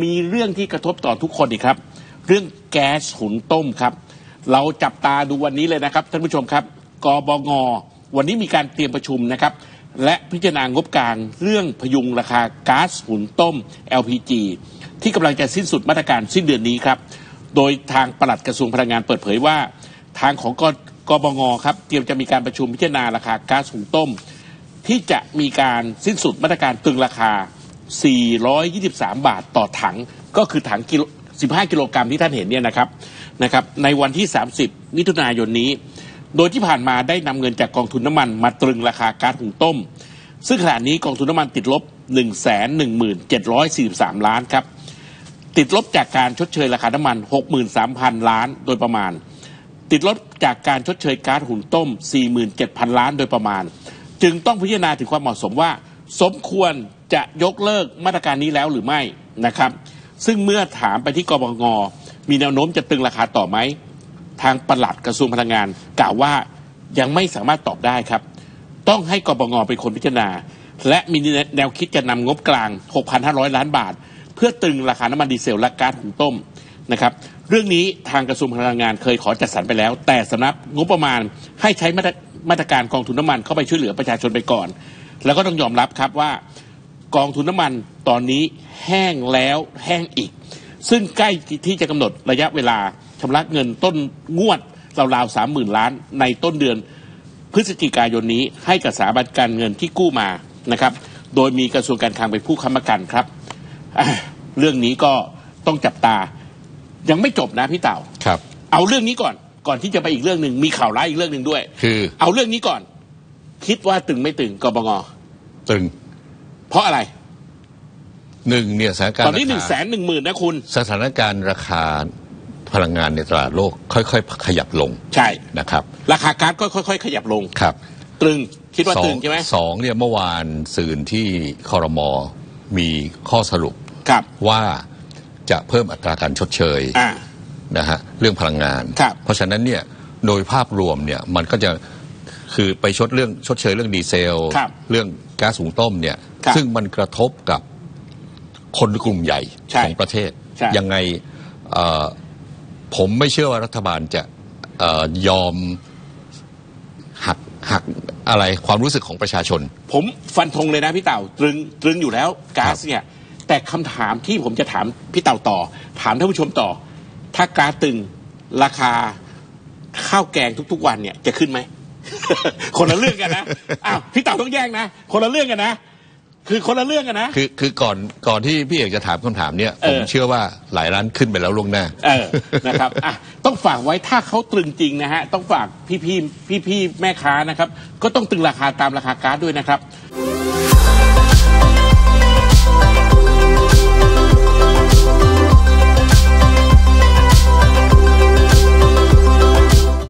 มีเรื่องที่กระทบต่อทุกคนอีกครับ เรื่องแก๊สหุงต้มครับ เราจับตาดูวันนี้เลยนะครับท่านผู้ชมครับกบง วันนี้มีการเตรียมประชุมนะครับ และพิจารณางบกลางเรื่องพยุงราคาก๊าซหุงต้ม LPG ที่กำลังจะสิ้นสุดมาตรการสิ้นเดือนนี้ครับ โดยทางปลัดกระทรวงพลังงานเปิดเผยว่า ทางของกกบงครับเตรียมจะมีการประชุมพิจารณาราคาก๊าซหุงต้ม ที่จะมีการสิ้นสุดมาตรการตึงราคา 423 บาทต่อถัง ก็คือถังกิโล15 กิโลกรัมที่ท่านเห็นเนี่ยนะครับนะครับ ในวันที่ 30 มิถุนายนนี้ โดยที่ผ่านมาได้นำเงินจากกองทุนน้ำมันมาตรึงราคาก๊าซหุงต้ม ซึ่งขณะนี้กองทุนน้ำมันติดลบ 117,43 ล้านครับ ติดลบจากการชดเชยราคาน้ำมัน 63,000 ล้านโดยประมาณ ติดลบจากการชดเชยก๊าซหุงต้ม 47,000 ล้านโดยประมาณ จึงต้องพิจารณาถึงความเหมาะสมว่า สมควร จะยกเลิกมาตรการนี้แล้วหรือไม่นะครับ ซึ่งเมื่อถามไปที่กบงมีแนวโน้มจะตึงราคาต่อไหมทางปลัดกระทรวงพลังงาน กล่าวว่ายังไม่สามารถตอบได้ครับ ต้องให้กบงเป็นคนพิจารณา และมีแนวคิดจะนำงบกลาง 6,500 ล้านบาท เพื่อตึงราคาน้ำมันดีเซลและก๊าซหุงต้มนะครับเรื่องนี้ทางกระทรวงพลังงานเคยขอจัดสรรไปแล้ว แต่สำนักงบประมาณให้ใช้มาตรมาตรการกองทุนน้ำมันเข้าไปช่วยเหลือประชาชนไปก่อน แล้วก็ต้องยอมรับครับว่า กองทุนน้ำมันตอนนี้แห้งแล้วแห้งอีก ซึ่งใกล้ที่จะกำหนดระยะเวลาชำระเงินต้นงวดราวๆสามหมื่นล้านในต้นเดือนพฤศจิกายนนี้ให้กับสถาบันการเงินที่กู้มานะครับ โดยมีกระทรวงการคลังเป็นผู้ค้ำประกันครับอะเรื่องนี้ก็ต้องจับตา ยังไม่จบนะพี่เต่าครับ เอาเรื่องนี้ก่อนก่อนที่จะไปอีกเรื่องหนึ่งมีข่าวร้ายอีกเรื่องหนึ่งด้วย คือ เอาเรื่องนี้ก่อน คิดว่าตึงไม่ตึงกบงตึง เพราะอะไรหนึ่งเนี่ยสถานการตณ์อนนี้หนึ่งราแสคานหนึ่งหมื่นนะคุณ สถานการณ์ราคาพลังงานในตลาดโลก ค่อยๆ ขยับลงใช่นะครับ ราคาก๊าซก็ค่อย ๆ ขยับลงครับ ตรึงคิดว่าสอตรึงงใช่ไหมสองเนี่ยเมื่อวานสื่อที่คอรมอมีข้อสรุปครับว่าจะเพิ่มอัตราการชดเชยอ่านะฮะเรื่องพลังงานครับเพราะฉะนั้นเนี่ยโดยภาพรวมเนี่ยมันก็จะคือไปชดเรื่องชดเชยเรื่องดีเซลครับเรื่อง ก๊าซหุงต้มเนี่ยครับซึ่งมันกระทบกับคนกลุ่มใหญ่ใช่ของประเทศ ใช่ ยังไงเอ่อผมไม่เชื่อว่ารัฐบาลจะเออยอมหักหักอะไรความรู้สึกของประชาชน ผมฟันธงเลยนะพี่เต่าตรึงตรึงอยู่แล้วก๊าซเนี่ย แต่คำถามที่ผมจะถามพี่เต่าต่อ ถามท่านผู้ชมต่อ ถ้าก๊าซตึงราคาข้าวแกงทุกๆวันเนี่ยจะขึ้นไหม คนละเรื่องกันนะอ้าวพี่เต่าต้องแยกนะ คนละเรื่องกันนะ คือคนละเรื่องกันนะ คือคือก่อนก่อนที่พี่เอกจะถามคำถามเนี่ยเอผอมเชื่อว่าหลายร้านขึ้นไปแล้วล่วงหน้า เออนะครับอะต้องฝากไว้ถ้าเขาตรึงจริงนะฮะ ต้องฝากพี่พี่พี่พี่ๆแม่ค้านะครับ ก็ต้องตรึงราคาตามราคาก๊าซด้วยนะครับ